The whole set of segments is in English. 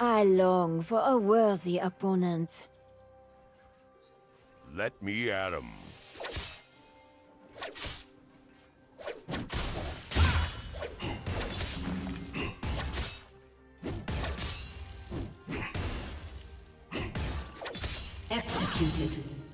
I long for a worthy opponent. Let me at him. Executed.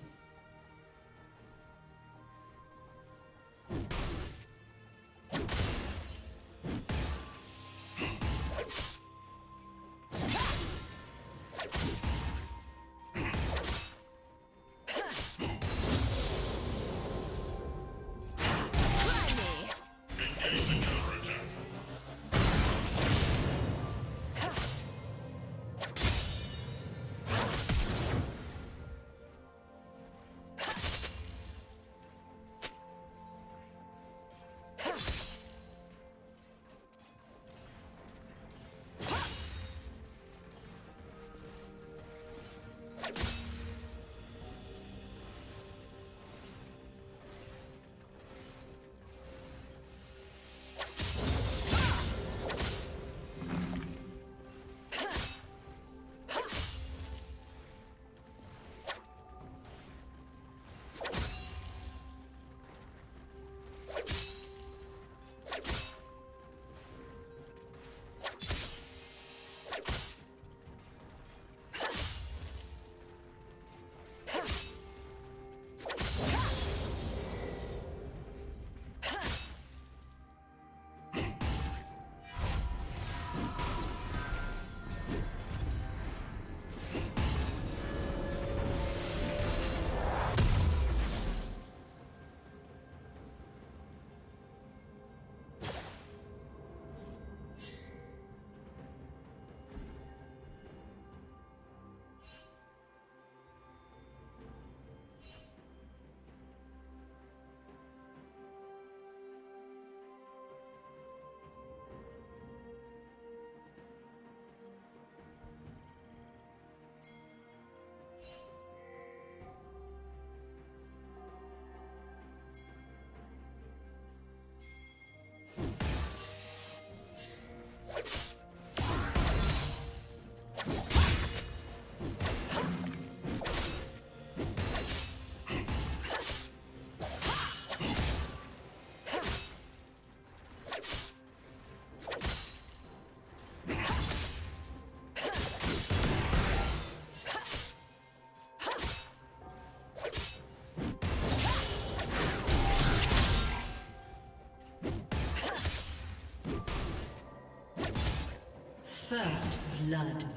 First blood.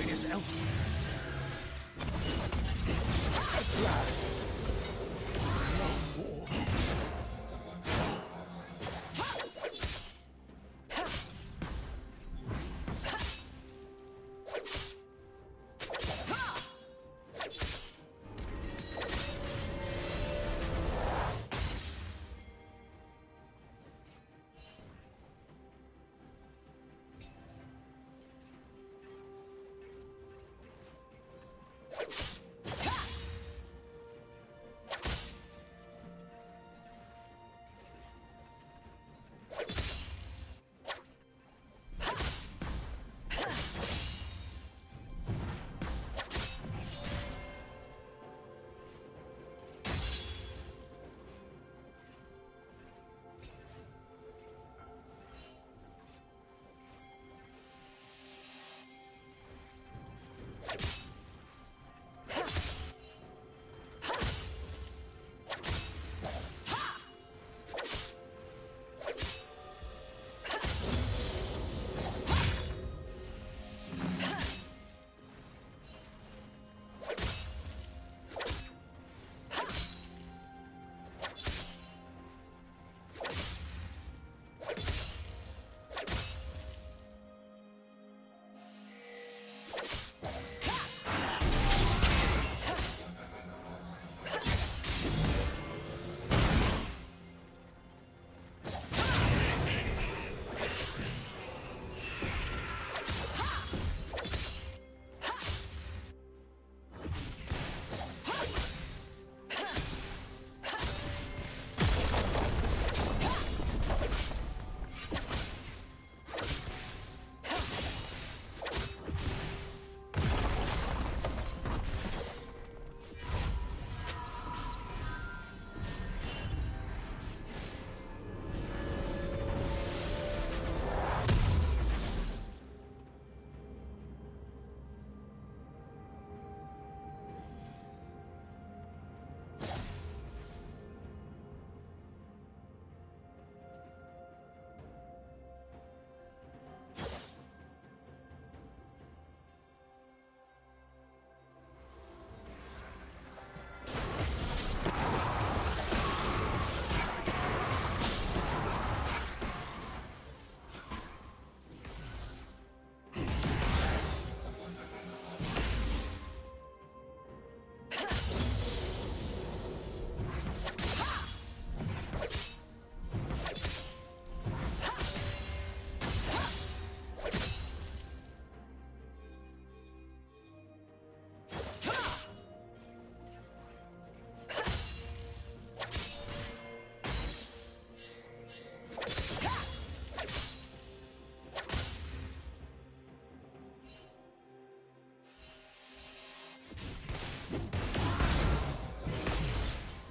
Fight is elsewhere.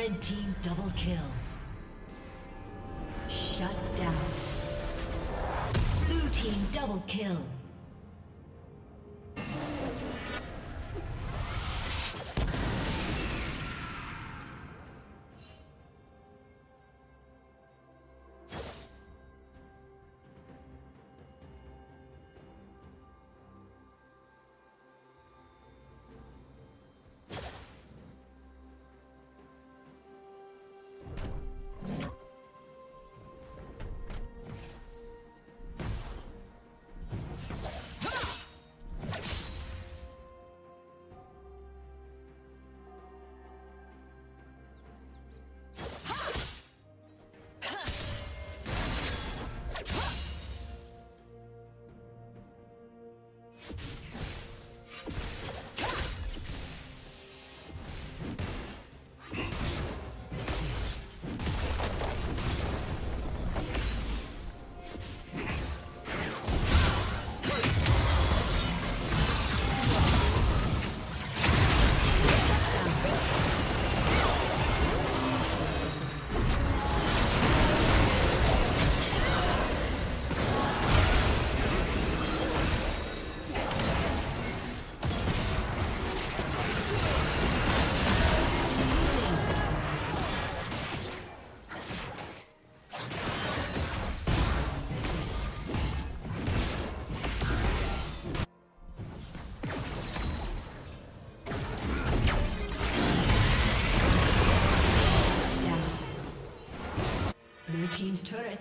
Red team double kill. Shut down. Blue team double kill.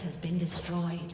Has been destroyed.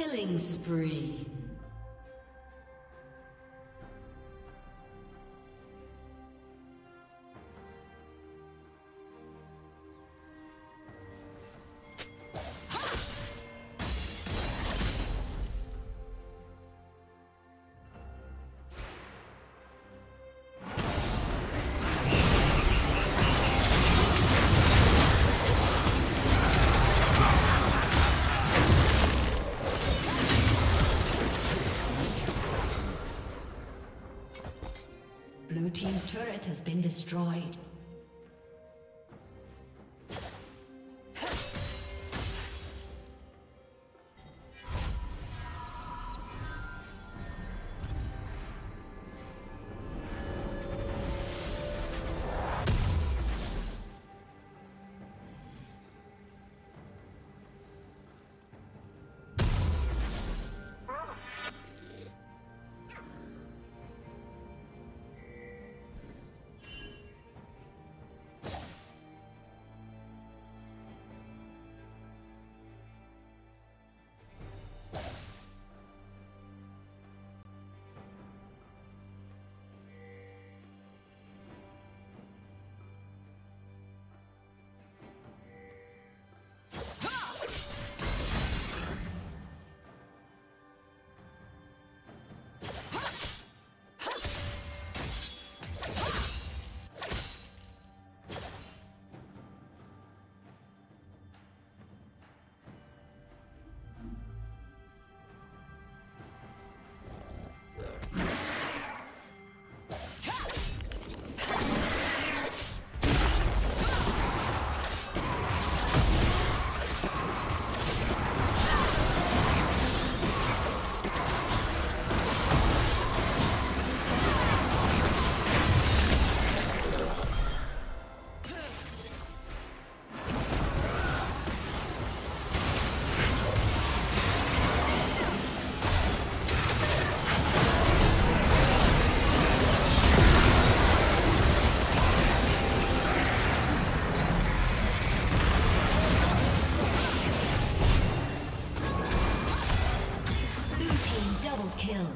Killing spree. Destroyed. Double kill.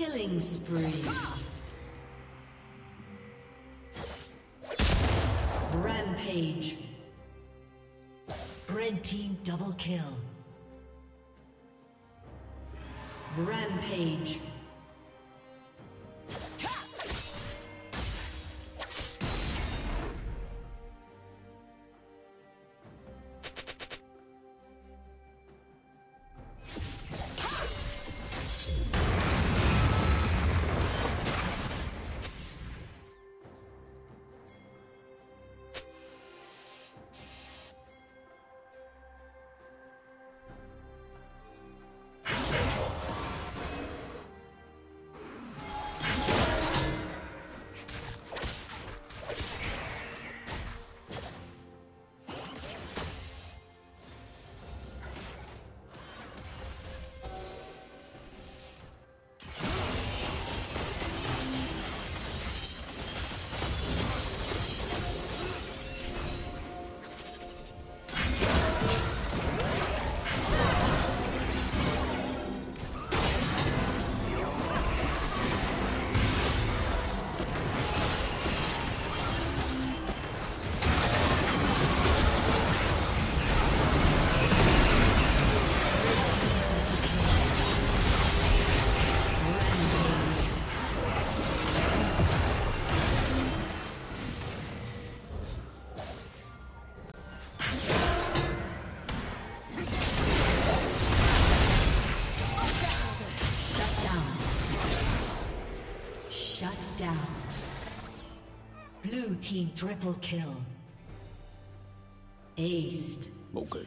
Killing spree. Rampage. Red team double kill. Rampage. Team triple kill. Aced. Okay.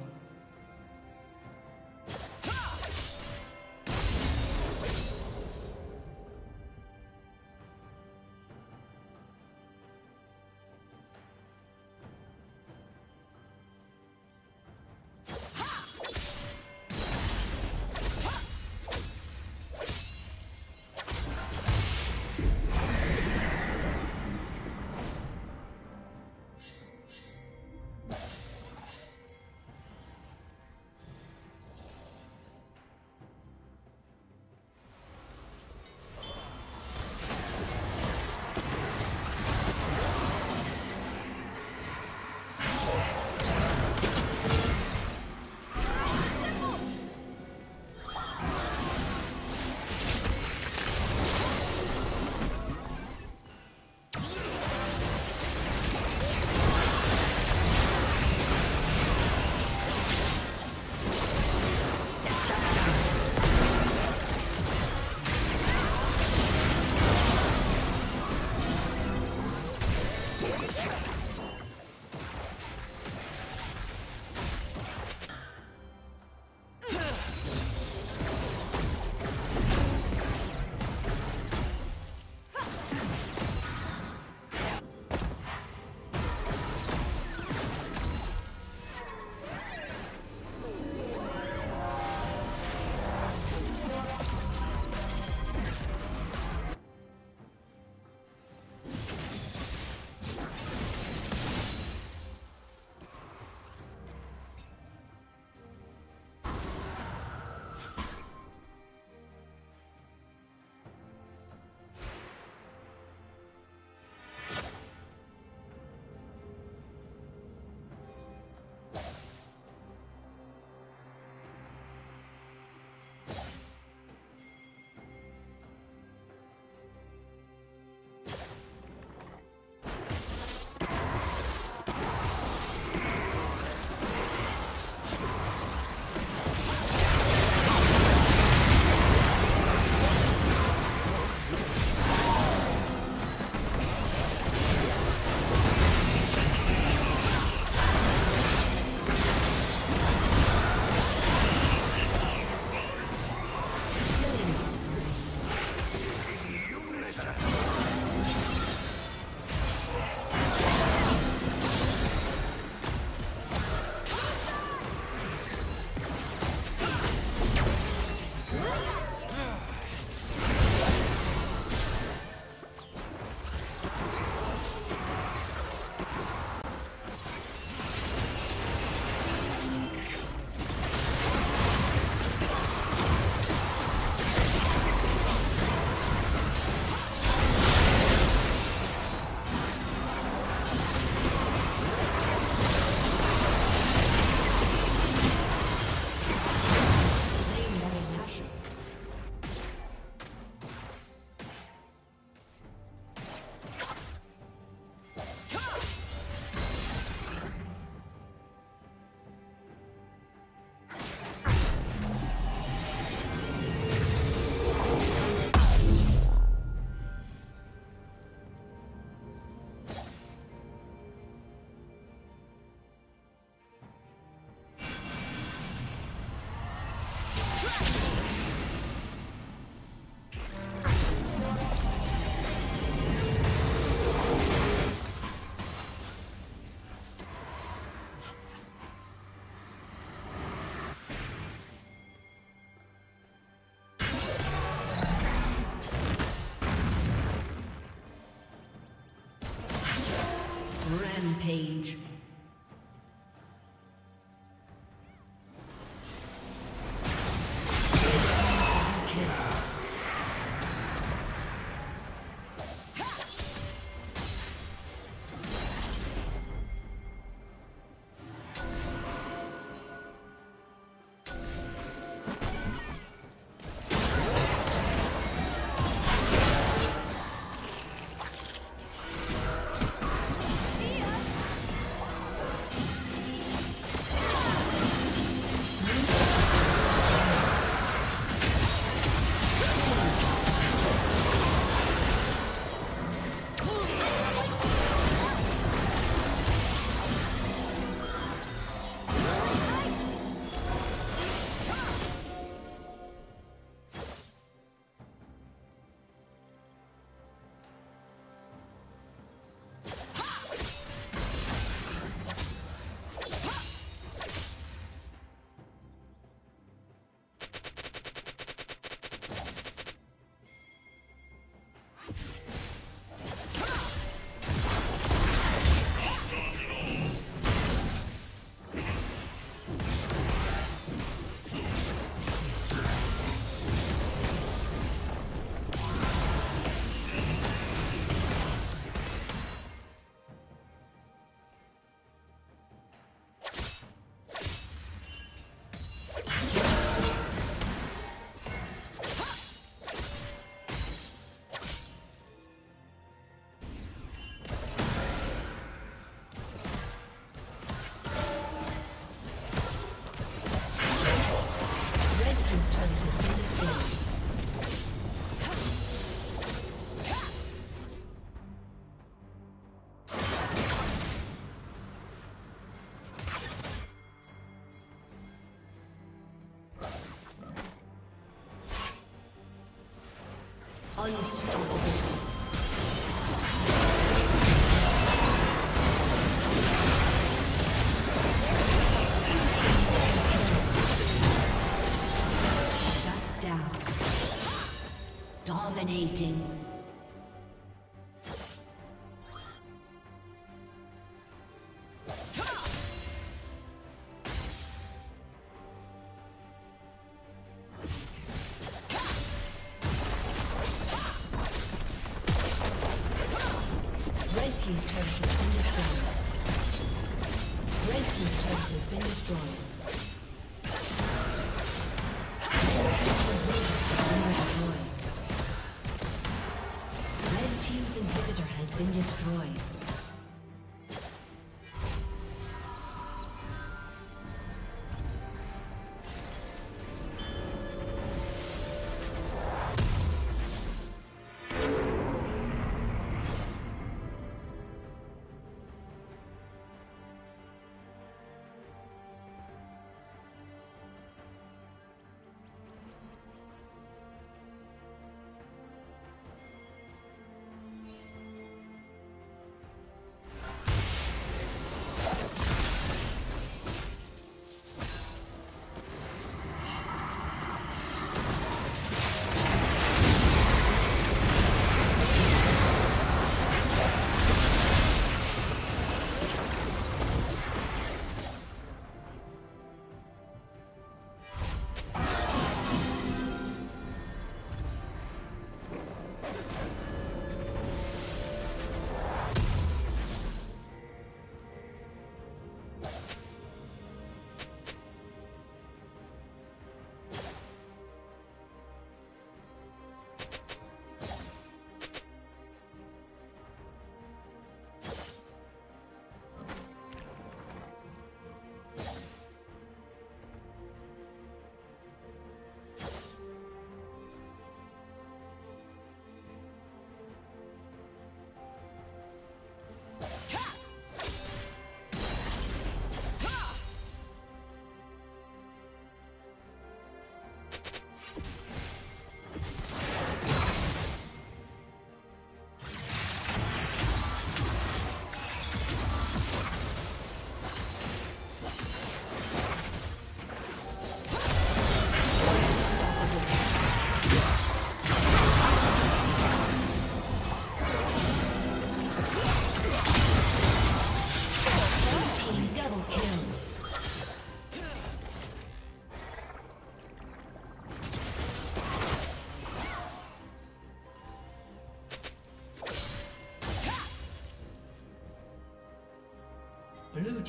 Dominating.